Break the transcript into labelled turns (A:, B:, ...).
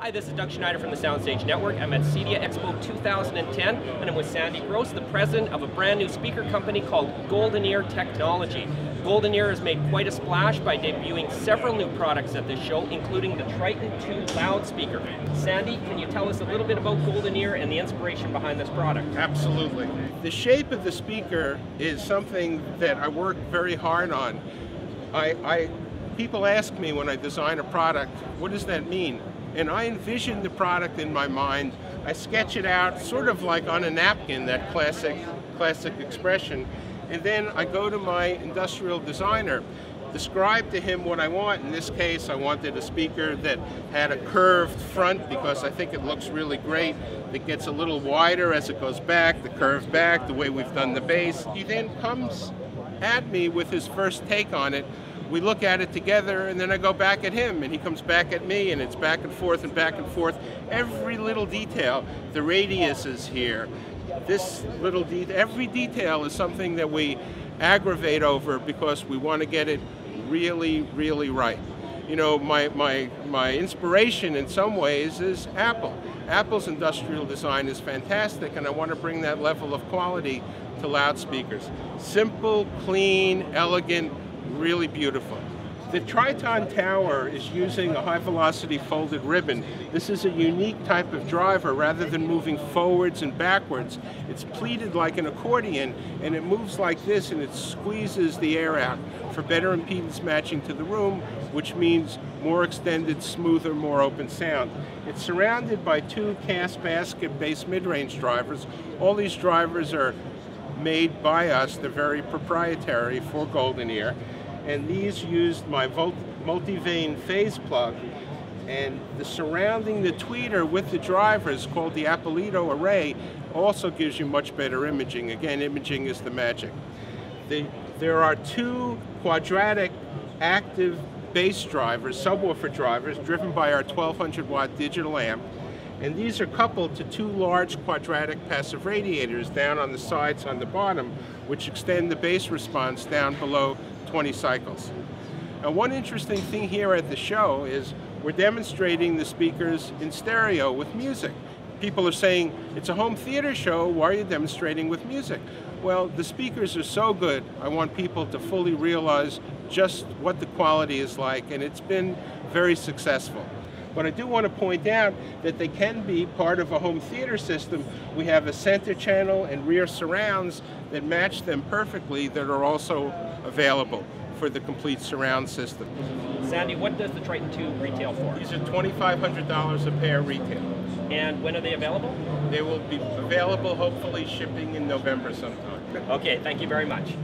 A: Hi, this is Doug Schneider from the Soundstage Network. I'm at CEDIA Expo 2010, and I'm with Sandy Gross, the president of a brand new speaker company called GoldenEar Technology. GoldenEar has made quite a splash by debuting several new products at this show, including the Triton 2 loudspeaker. Sandy, can you tell us a little bit about GoldenEar and the inspiration behind this product?
B: Absolutely. The shape of the speaker is something that I work very hard on. I, I people ask me when I design a product, what does that mean? and I envision the product in my mind. I sketch it out sort of like on a napkin, that classic, classic expression, and then I go to my industrial designer, describe to him what I want. In this case, I wanted a speaker that had a curved front because I think it looks really great. It gets a little wider as it goes back, the curved back, the way we've done the bass. He then comes at me with his first take on it, we look at it together and then I go back at him and he comes back at me and it's back and forth and back and forth. Every little detail, the radius is here. This little detail, every detail is something that we aggravate over because we want to get it really, really right. You know, my, my, my inspiration in some ways is Apple. Apple's industrial design is fantastic and I want to bring that level of quality to loudspeakers. Simple, clean, elegant, really beautiful. The Triton Tower is using a high velocity folded ribbon. This is a unique type of driver rather than moving forwards and backwards. It's pleated like an accordion and it moves like this and it squeezes the air out for better impedance matching to the room, which means more extended, smoother, more open sound. It's surrounded by two cast basket based mid-range drivers. All these drivers are made by us, they're very proprietary for GoldenEar and these used my multi-vane phase plug and the surrounding the tweeter with the drivers called D'Appolito array also gives you much better imaging. Again, imaging is the magic. The, there are two quadratic active bass drivers, subwoofer drivers, driven by our 1200 watt digital amp. And these are coupled to two large quadratic passive radiators down on the sides on the bottom, which extend the bass response down below 20 cycles. Now one interesting thing here at the show is we're demonstrating the speakers in stereo with music. People are saying, it's a home theater show, why are you demonstrating with music? Well, the speakers are so good, I want people to fully realize just what the quality is like, and it's been very successful. But I do want to point out that they can be part of a home theater system. We have a center channel and rear surrounds that match them perfectly that are also available for the complete surround system.
A: Sandy, what does the Triton 2 retail for?
B: These are $2,500 a pair retail.
A: And when are they available?
B: They will be available, hopefully shipping in November sometime.
A: Okay, thank you very much.